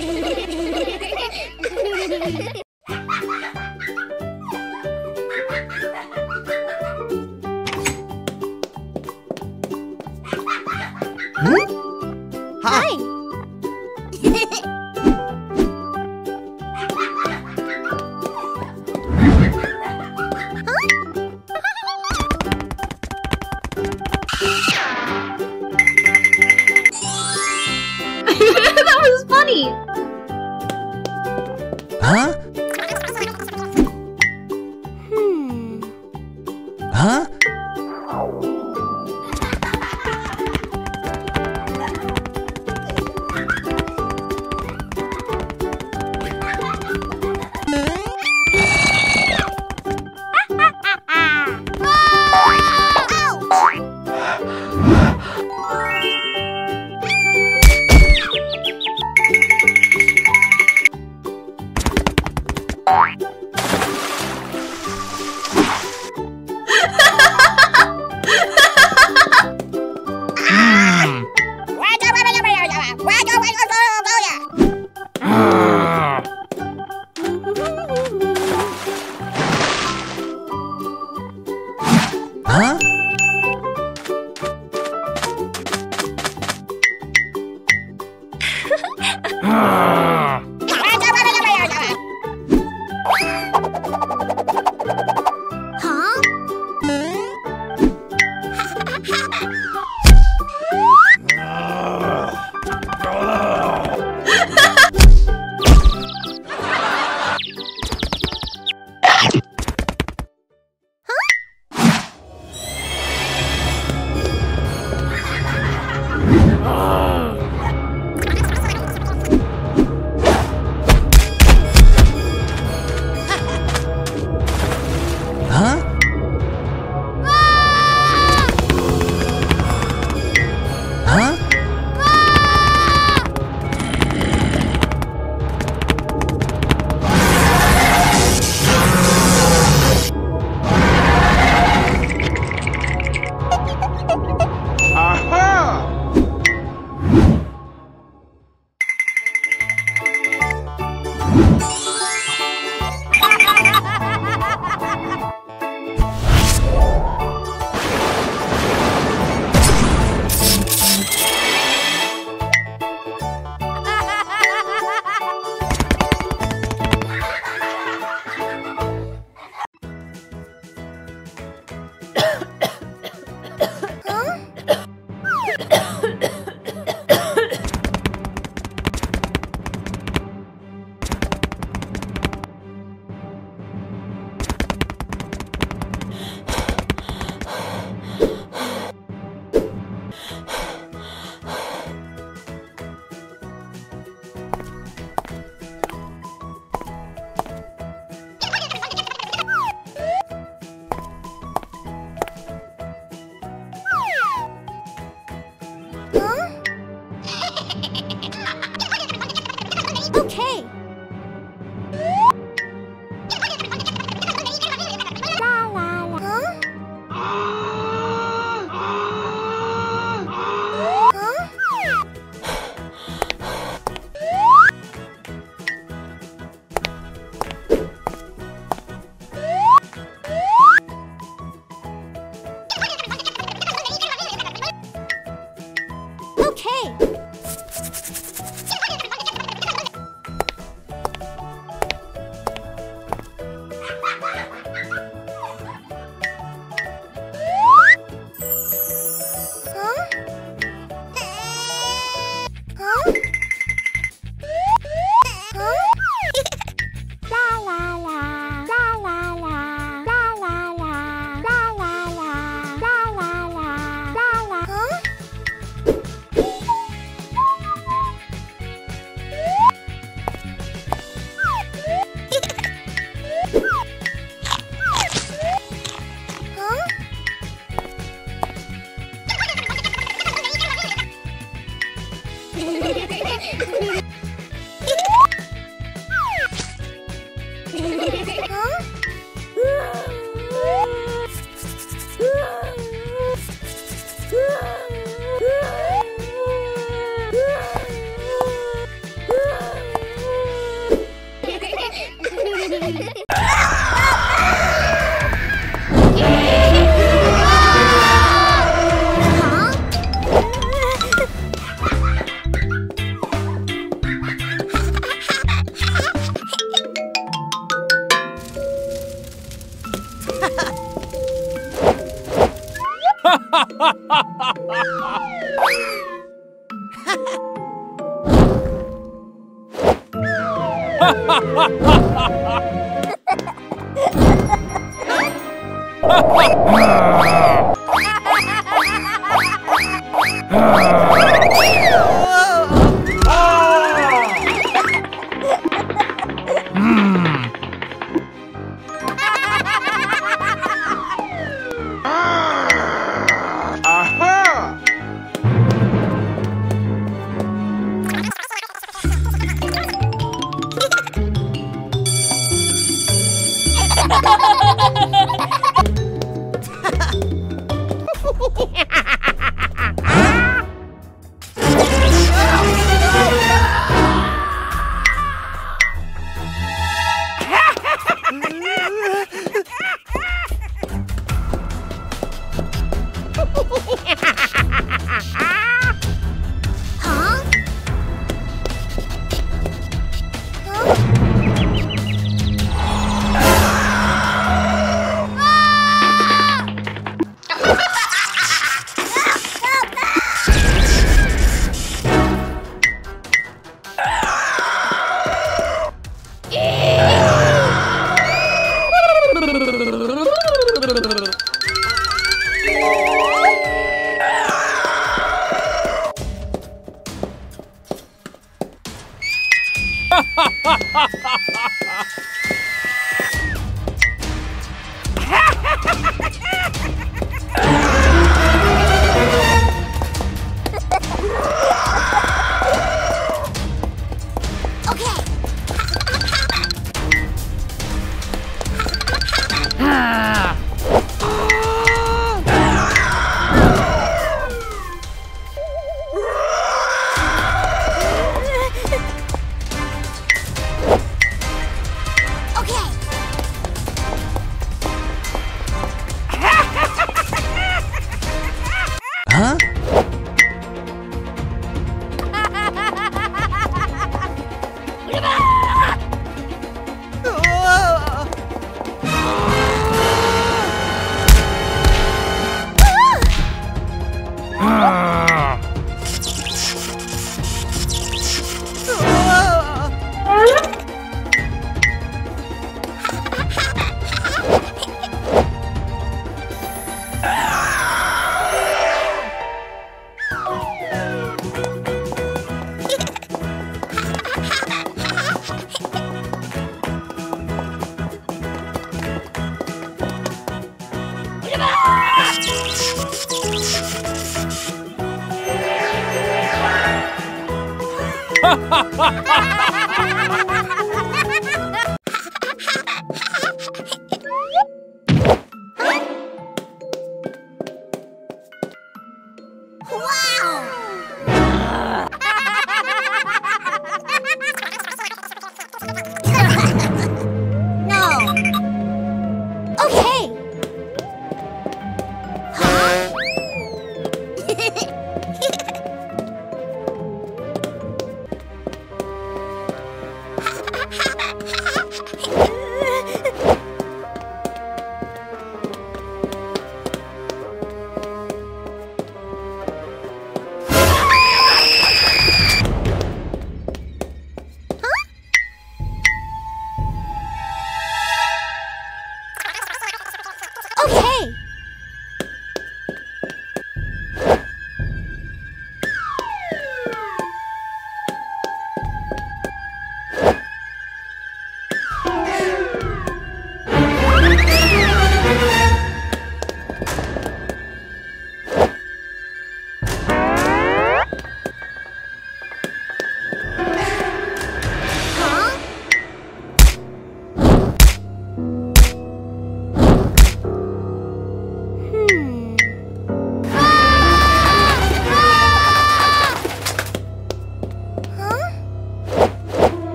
フフフフ。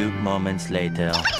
Few moments later.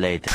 later.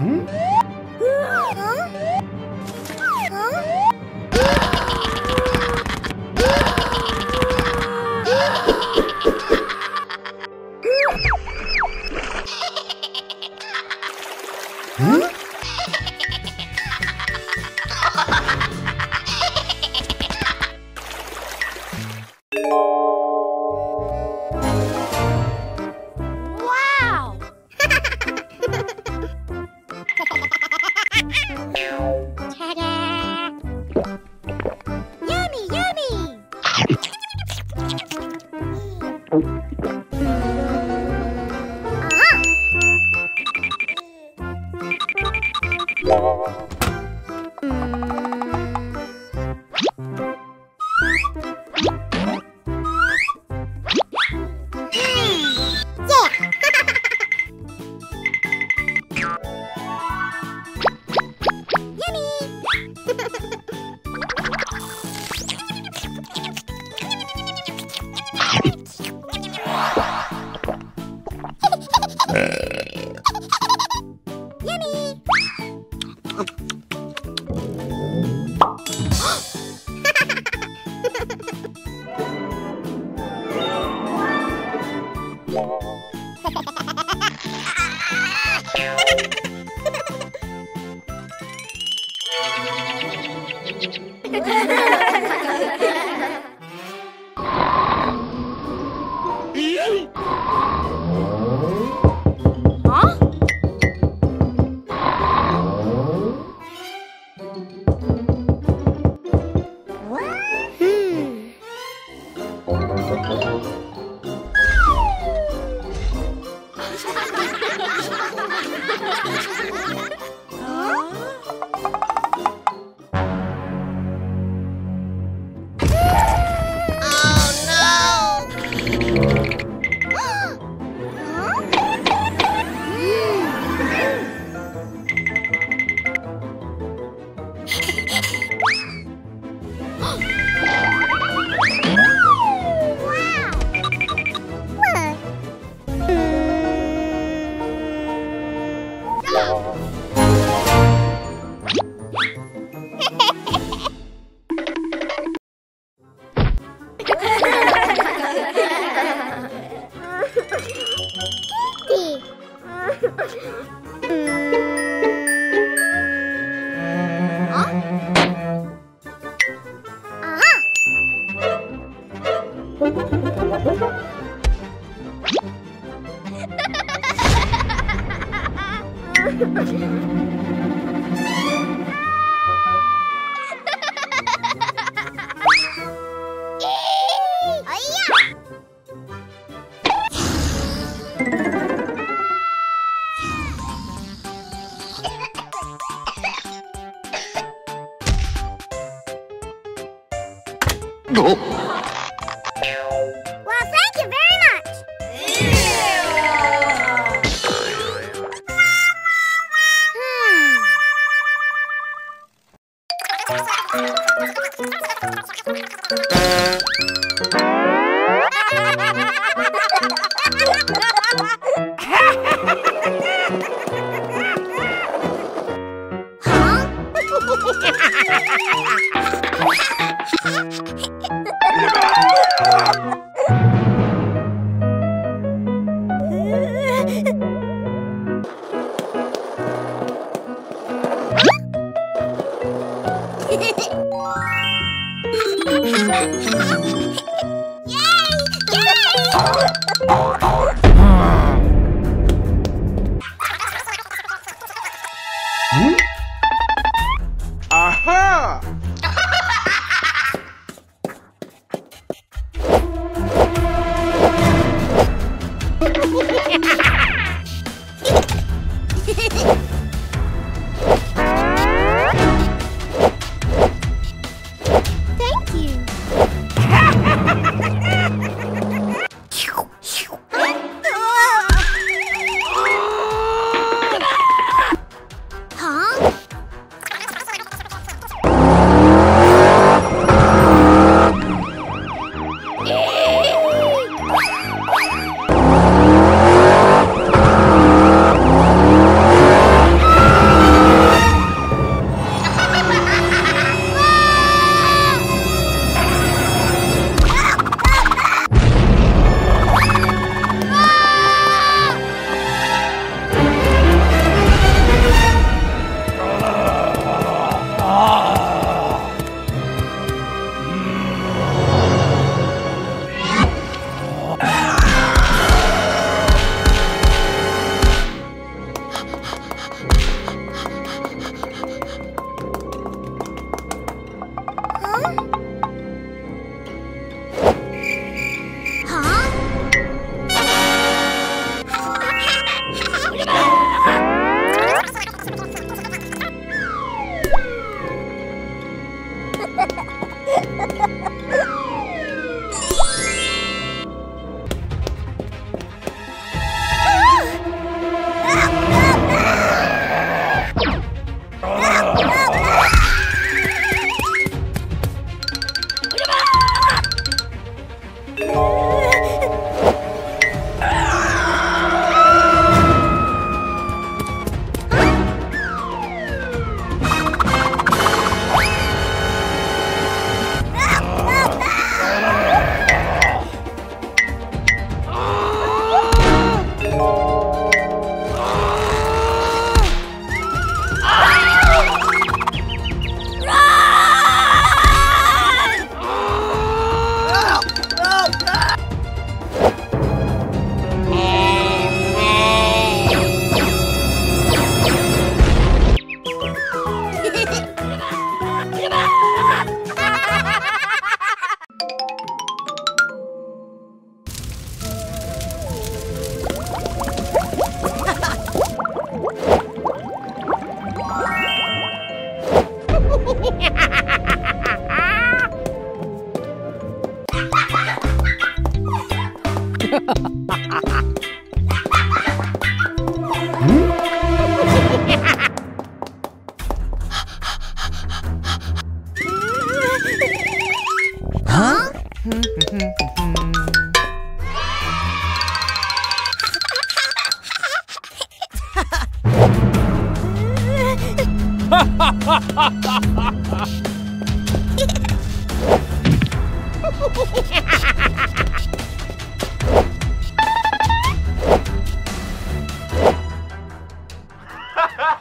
嗯。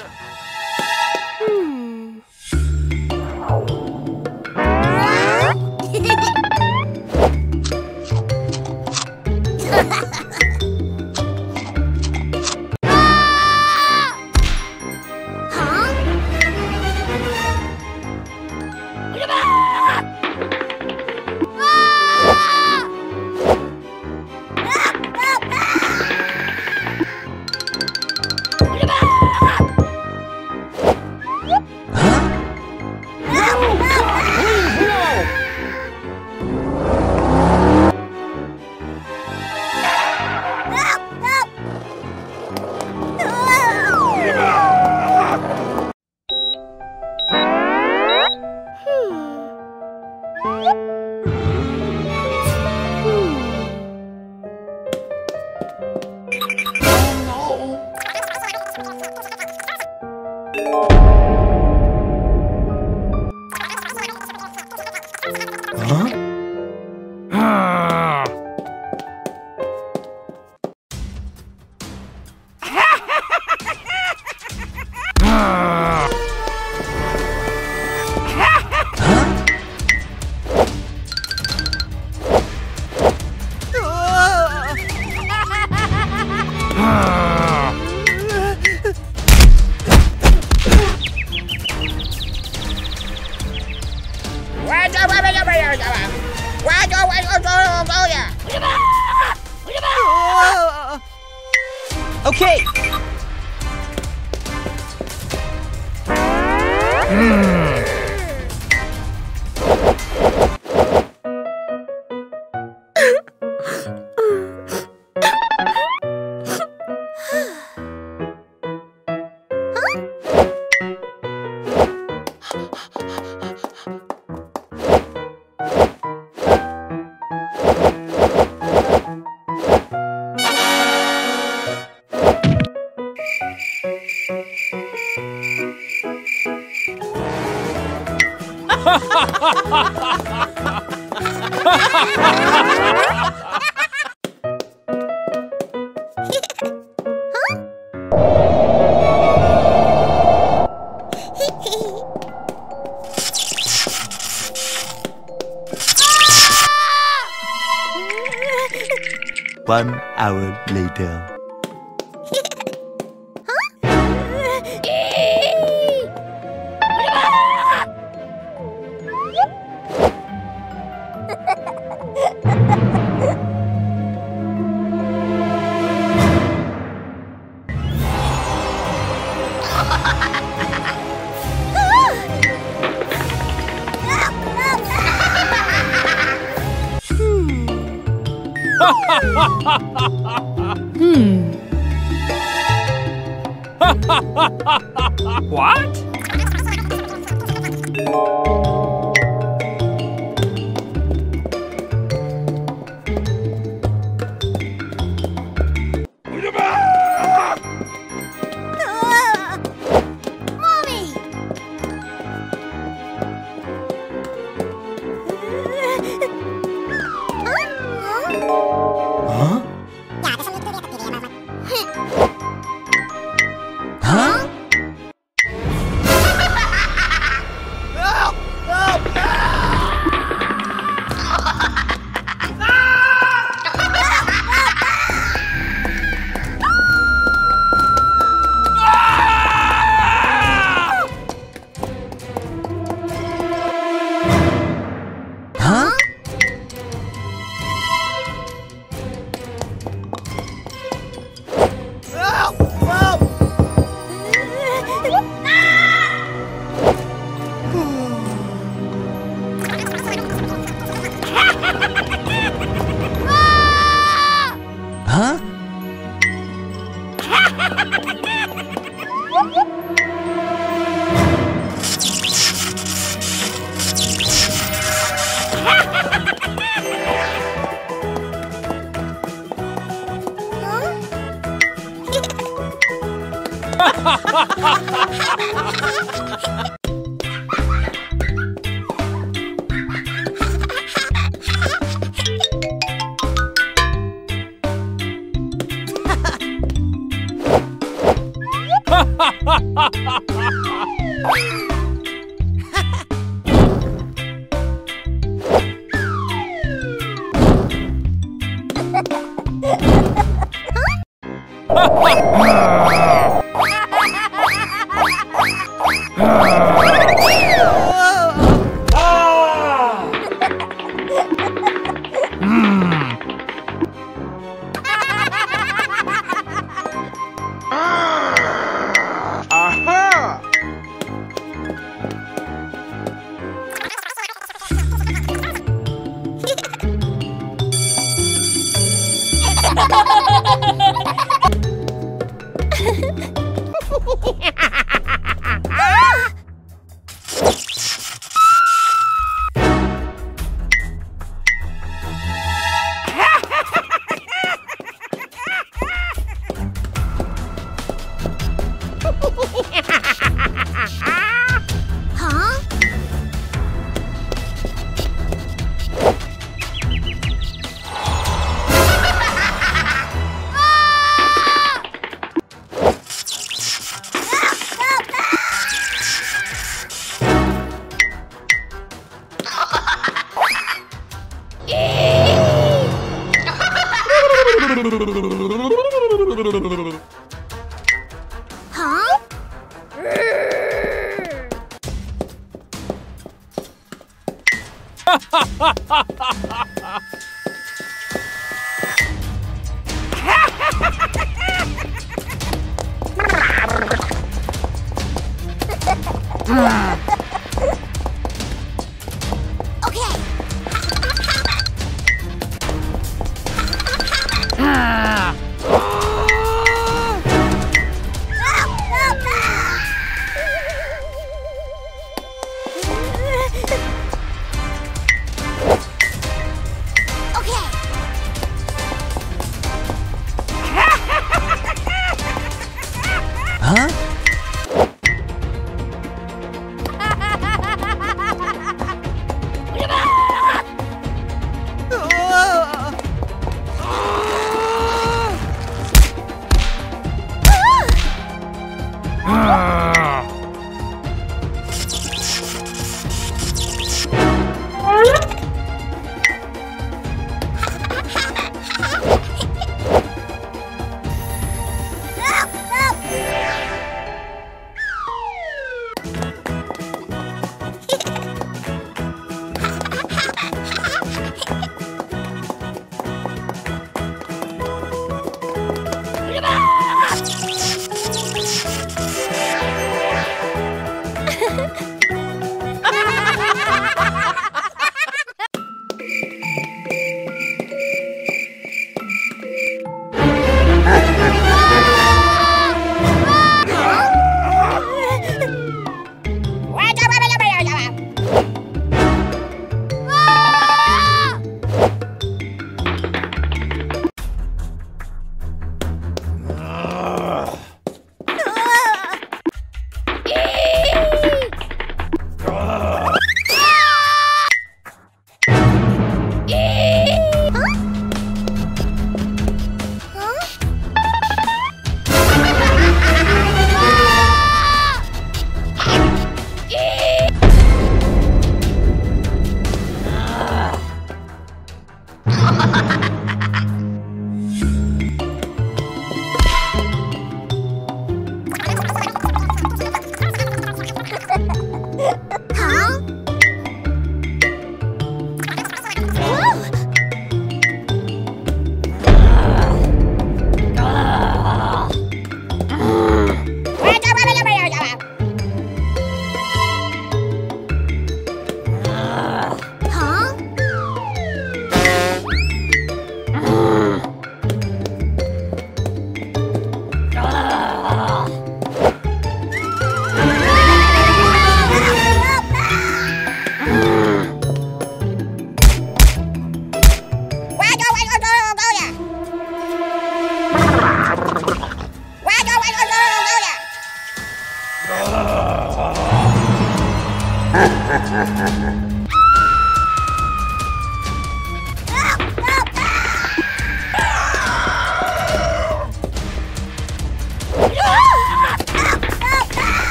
Okay.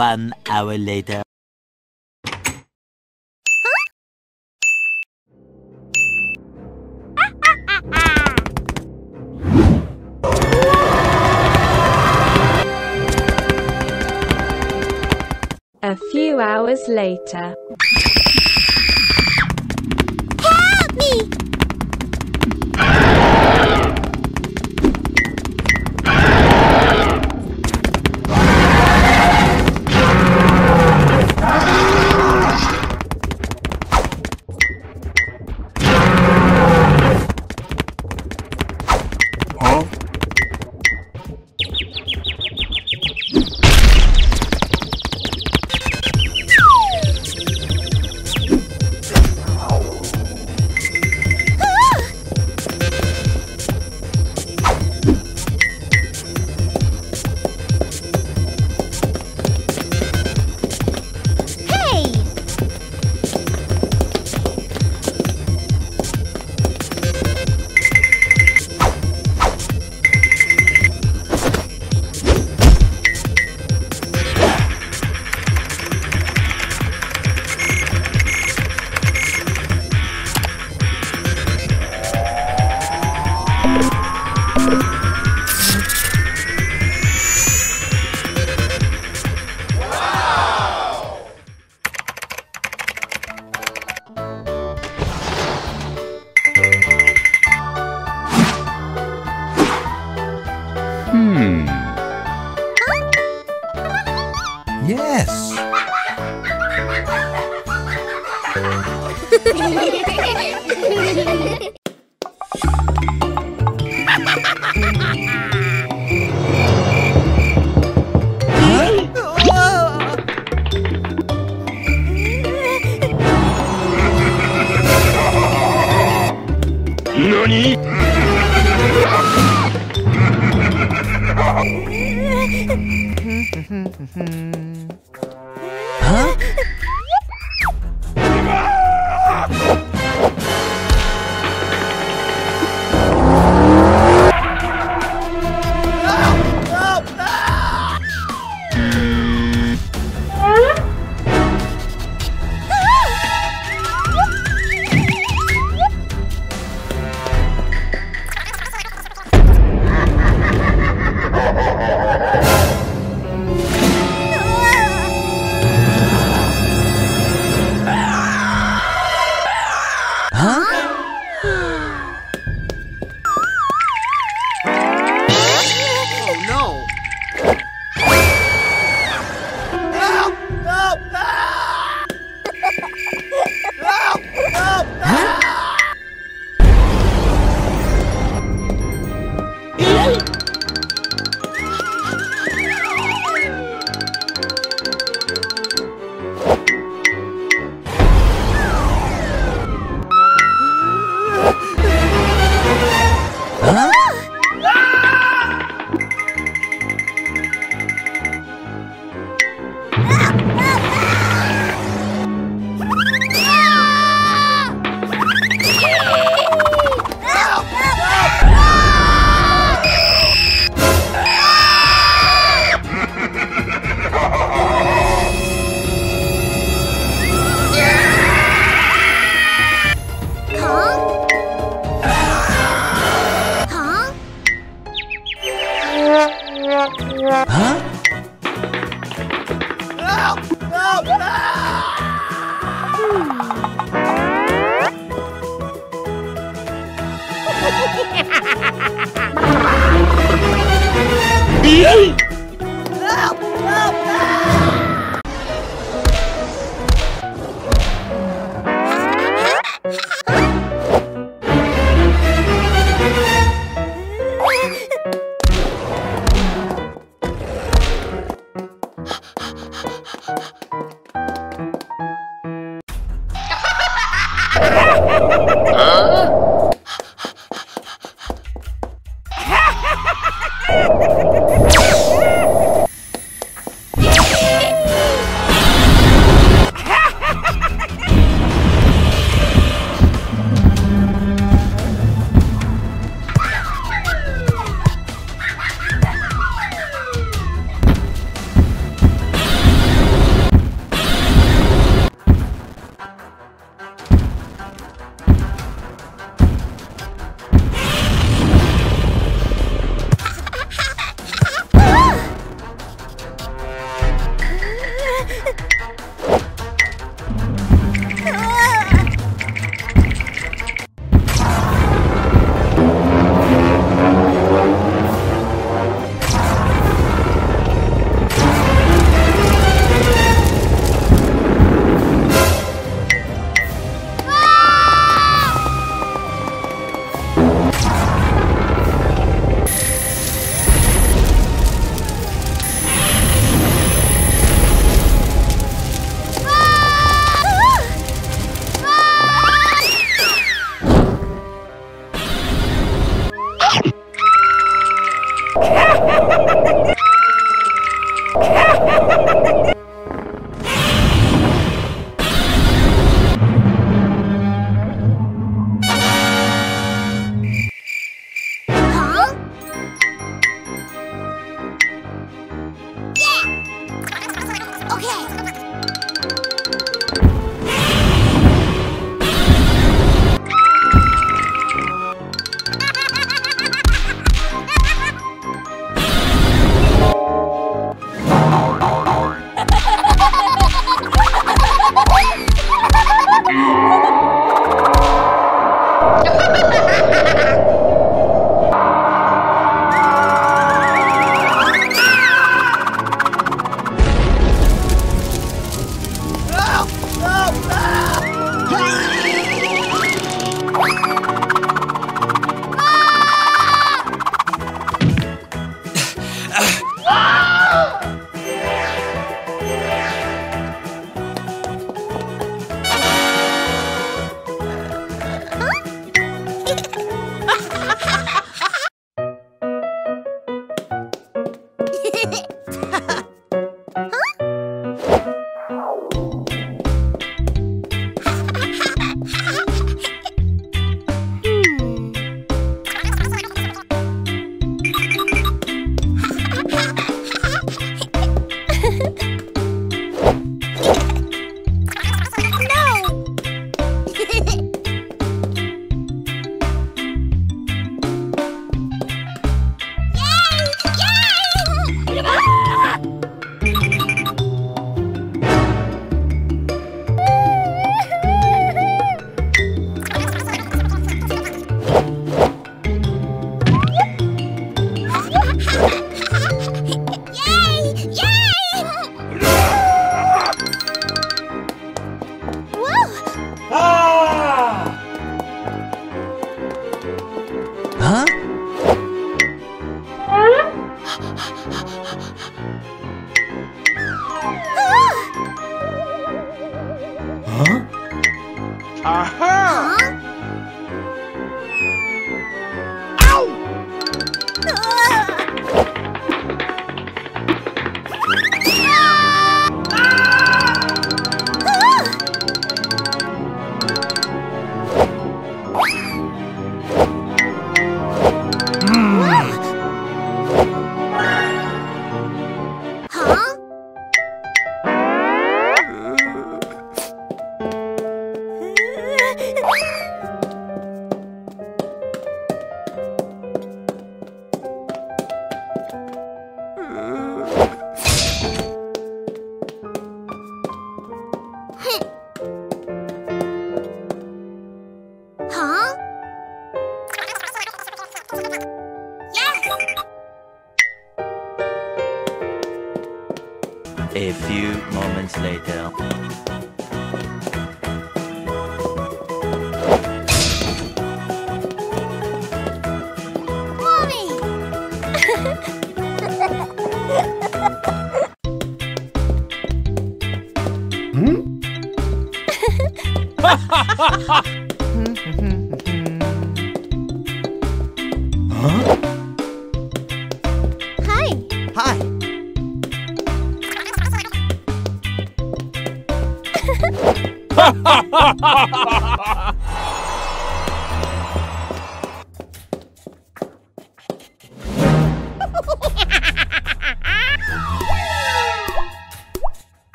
One hour later.